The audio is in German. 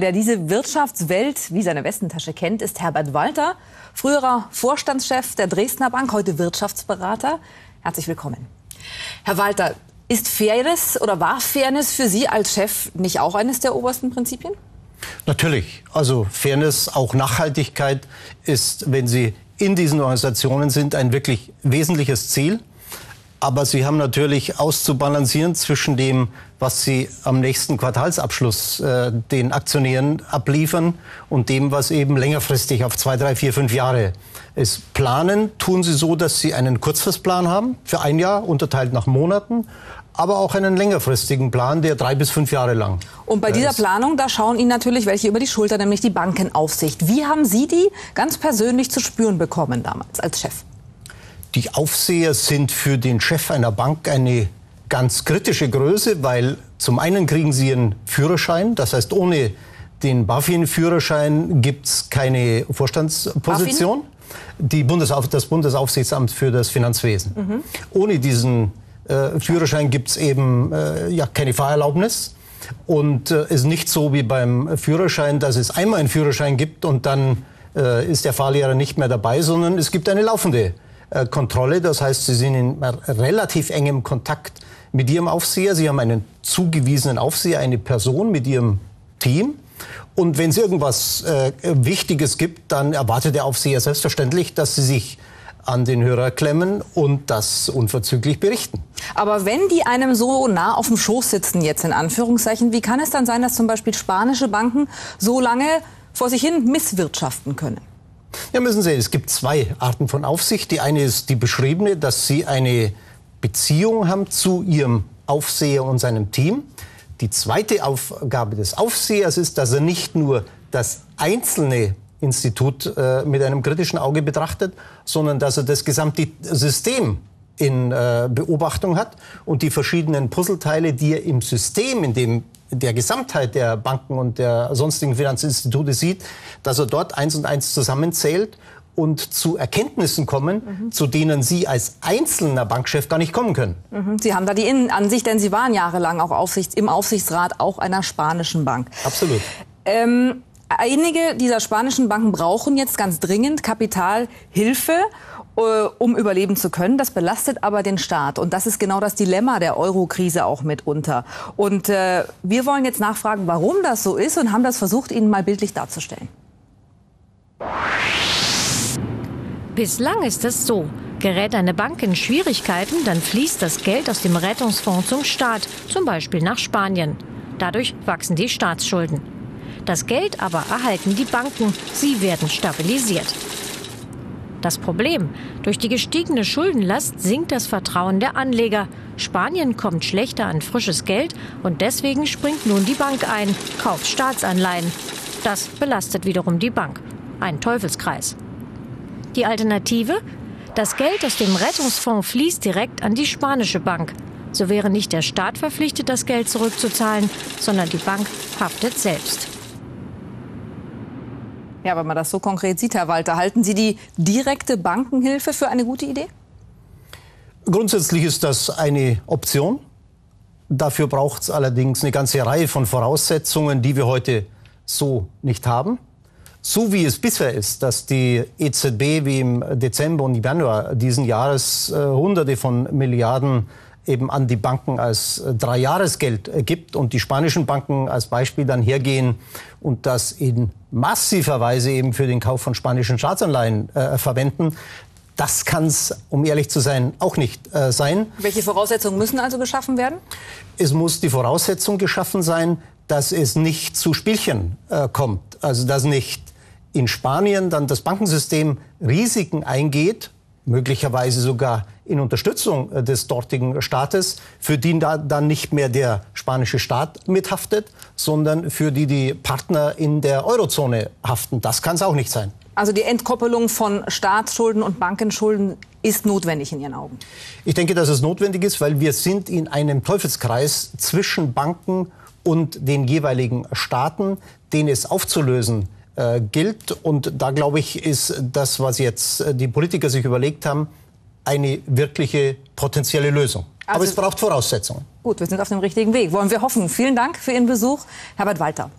Wer diese Wirtschaftswelt wie seine Westentasche kennt, ist Herbert Walter, früherer Vorstandschef der Dresdner Bank, heute Wirtschaftsberater. Herzlich willkommen. Herr Walter, ist Fairness oder war Fairness für Sie als Chef nicht auch eines der obersten Prinzipien? Natürlich. Also Fairness, auch Nachhaltigkeit ist, wenn Sie in diesen Organisationen sind, ein wirklich wesentliches Ziel. Aber Sie haben natürlich auszubalancieren zwischen dem, was Sie am nächsten Quartalsabschluss äh, den Aktionären abliefern und dem, was eben längerfristig auf zwei, drei, vier, fünf Jahre ist. Planen tun Sie so, dass Sie einen Kurzfristplan haben für ein Jahr, unterteilt nach Monaten, aber auch einen längerfristigen Plan, der drei bis fünf Jahre lang. Und bei dieser Planung, da schauen Ihnen natürlich welche über die Schulter, nämlich die Bankenaufsicht. Wie haben Sie die ganz persönlich zu spüren bekommen damals als Chef? Die Aufseher sind für den Chef einer Bank eine ganz kritische Größe, weil zum einen kriegen sie einen Führerschein, das heißt ohne den BaFin-Führerschein gibt es keine Vorstandsposition. Die Bundesauf das Bundesaufsichtsamt für das Finanzwesen. Mhm. Ohne diesen äh, Führerschein gibt es eben äh, ja, keine Fahrerlaubnis. Und es äh, ist nicht so wie beim Führerschein, dass es einmal einen Führerschein gibt und dann äh, ist der Fahrlehrer nicht mehr dabei, sondern es gibt eine laufende Kontrolle. Das heißt, Sie sind in relativ engem Kontakt mit Ihrem Aufseher. Sie haben einen zugewiesenen Aufseher, eine Person mit Ihrem Team. Und wenn es irgendwas äh, Wichtiges gibt, dann erwartet der Aufseher selbstverständlich, dass Sie sich an den Hörer klemmen und das unverzüglich berichten. Aber wenn die einem so nah auf dem Schoß sitzen, jetzt in Anführungszeichen, wie kann es dann sein, dass zum Beispiel spanische Banken so lange vor sich hin misswirtschaften können? Ja, müssen Sie, es gibt zwei Arten von Aufsicht. Die eine ist die beschriebene, dass Sie eine Beziehung haben zu Ihrem Aufseher und seinem Team. Die zweite Aufgabe des Aufsehers ist, dass er nicht nur das einzelne Institut äh, mit einem kritischen Auge betrachtet, sondern dass er das gesamte System in äh, Beobachtung hat und die verschiedenen Puzzleteile, die er im System, in dem der Gesamtheit der Banken und der sonstigen Finanzinstitute sieht, dass er dort eins und eins zusammenzählt und zu Erkenntnissen kommen, mhm. zu denen Sie als einzelner Bankchef gar nicht kommen können. Mhm. Sie haben da die Innenansicht, denn Sie waren jahrelang auch Aufsichts im Aufsichtsrat auch einer spanischen Bank. Absolut. Ähm, einige dieser spanischen Banken brauchen jetzt ganz dringend Kapitalhilfe um überleben zu können. Das belastet aber den Staat. Und das ist genau das Dilemma der Euro-Krise auch mitunter. Und äh, wir wollen jetzt nachfragen, warum das so ist und haben das versucht, Ihnen mal bildlich darzustellen. Bislang ist es so. Gerät eine Bank in Schwierigkeiten, dann fließt das Geld aus dem Rettungsfonds zum Staat, zum Beispiel nach Spanien. Dadurch wachsen die Staatsschulden. Das Geld aber erhalten die Banken, sie werden stabilisiert. Das Problem, durch die gestiegene Schuldenlast sinkt das Vertrauen der Anleger. Spanien kommt schlechter an frisches Geld und deswegen springt nun die Bank ein, kauft Staatsanleihen. Das belastet wiederum die Bank. Ein Teufelskreis. Die Alternative? Das Geld aus dem Rettungsfonds fließt direkt an die spanische Bank. So wäre nicht der Staat verpflichtet, das Geld zurückzuzahlen, sondern die Bank haftet selbst. Ja, wenn man das so konkret sieht, Herr Walter, halten Sie die direkte Bankenhilfe für eine gute Idee? Grundsätzlich ist das eine Option. Dafür braucht es allerdings eine ganze Reihe von Voraussetzungen, die wir heute so nicht haben. So wie es bisher ist, dass die EZB wie im Dezember und Januar diesen Jahres äh, Hunderte von Milliarden eben an die Banken als äh, Dreijahresgeld äh, gibt und die spanischen Banken als Beispiel dann hergehen und das in massiver Weise eben für den Kauf von spanischen Staatsanleihen äh, verwenden. Das kann es, um ehrlich zu sein, auch nicht äh, sein. Welche Voraussetzungen müssen also geschaffen werden? Es muss die Voraussetzung geschaffen sein, dass es nicht zu Spielchen äh, kommt. Also dass nicht in Spanien dann das Bankensystem Risiken eingeht, möglicherweise sogar in Unterstützung äh, des dortigen Staates, für die da dann nicht mehr der spanische Staat mithaftet, sondern für die die Partner in der Eurozone haften. Das kann es auch nicht sein. Also die Entkoppelung von Staatsschulden und Bankenschulden ist notwendig in Ihren Augen? Ich denke, dass es notwendig ist, weil wir sind in einem Teufelskreis zwischen Banken und den jeweiligen Staaten, den es aufzulösen äh, gilt. Und da glaube ich, ist das, was jetzt äh, die Politiker sich überlegt haben, eine wirkliche potenzielle Lösung. Also, Aber es braucht Voraussetzungen. Gut, wir sind auf dem richtigen Weg. Wollen wir hoffen. Vielen Dank für Ihren Besuch, Herbert Walter.